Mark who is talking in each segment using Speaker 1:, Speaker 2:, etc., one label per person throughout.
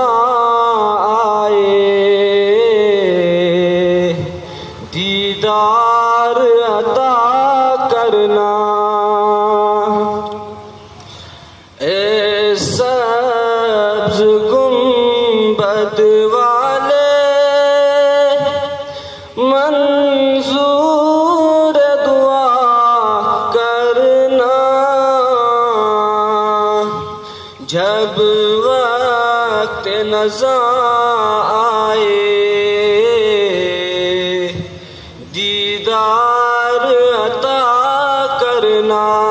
Speaker 1: आए। दीदार अता करना। ए सब्ज गुंबद वाले मंजूर दुआ करना। जब वक्त नज़ा आए दीदार अता करना।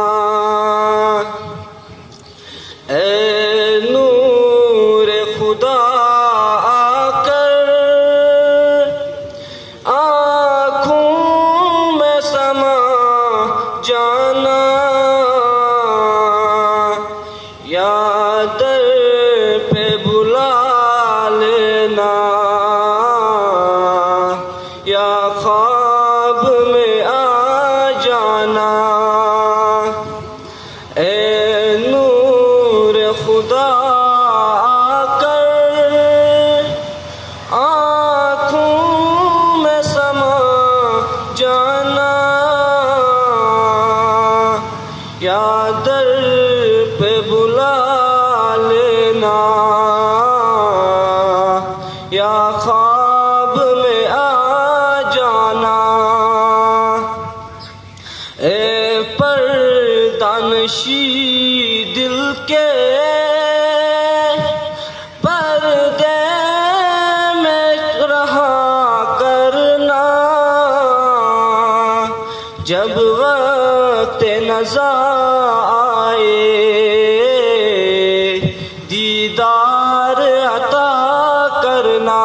Speaker 1: या ख्वाब में आ जाना। ए नूर खुदा या दर परदानशी दिल के पर्दे में रहा करना। जब वक्त नज़ा आए दीदार अता करना।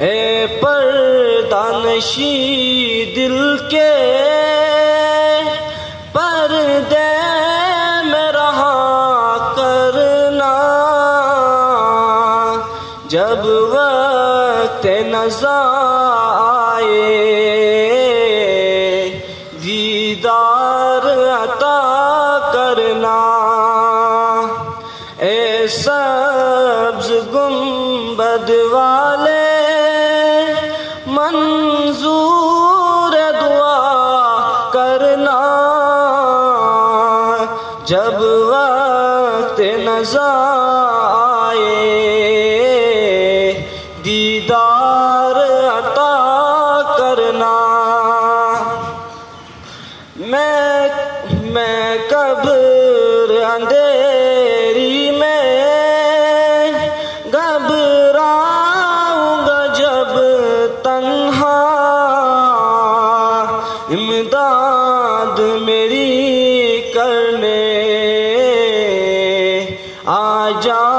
Speaker 1: ए परदानशी दिल जब वक्त नज़ा आए दीदार अता करना, ए सब्ज गुंबद वाले मंजूर दुआ करना। जब वक्त नज़ा आए दीदार अता करना। मैं मैं कब्र अंधेरी में घबराऊँगा जब तन्हा। इमदाद मेरी करने आ जाना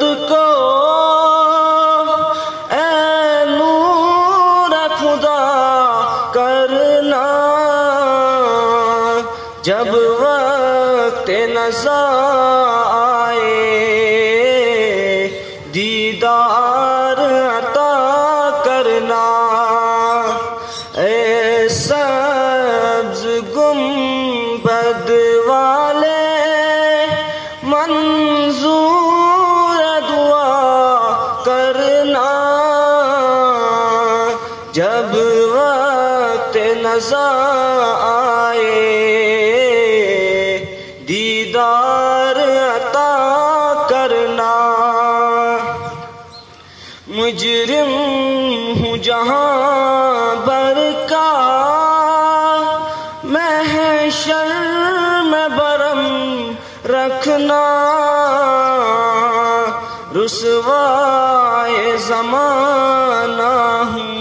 Speaker 1: तुरबत को नूर खुदा करना। जब वक्त नज़ा आए दीदार अता करना ए सब्ज गुंबद वाले आए। दीदार अता करना। मुजरिम हूँ जहाँ बर का मैं शर्म बरम रखना। रुसवाए जमाना हूँ।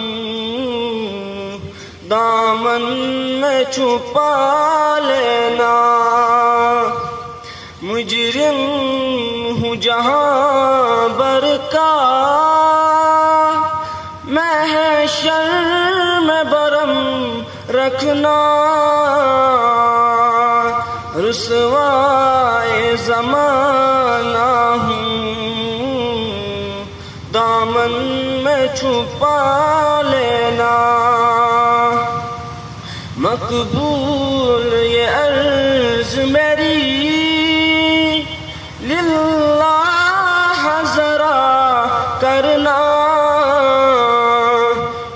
Speaker 1: छुपा लेना। मुजरिम हूँ जहाँ बर का में बरम रखना। रुसवाए जमाना मकबूल ये अर्ज़ मेरी लिल्लाह हजरा करना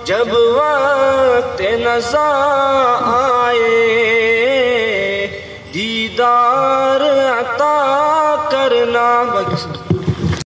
Speaker 1: जब वक्त नजा